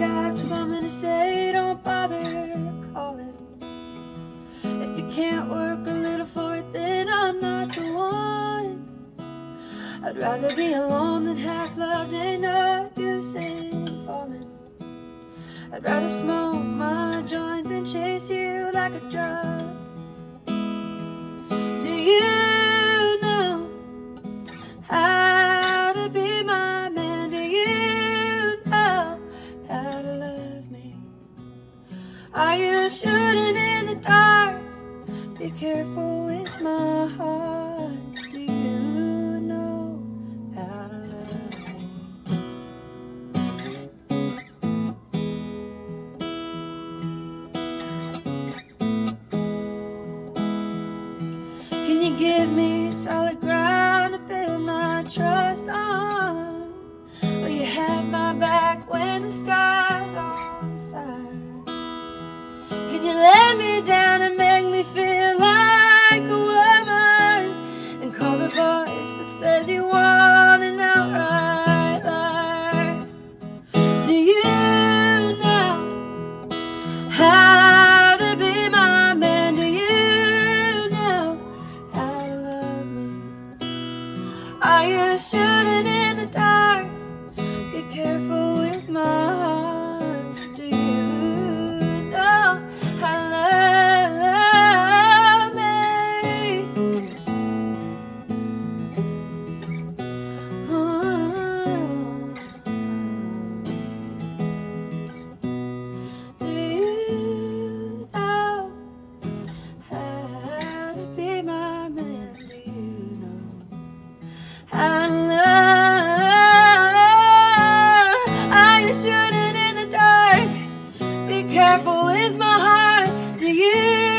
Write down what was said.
got something to say, don't bother calling. If you can't work a little for it, then I'm not the one. I'd rather be alone than half loved and not using falling. I'd rather smoke my joint than chase you like a drug. Are you shooting in the dark? Be careful with my heart. Do you know how to love? Can you give me solid ground to build my trust Are shooting in the dark? Be careful with my I, I shooting in the dark. Be careful with my heart. Do you?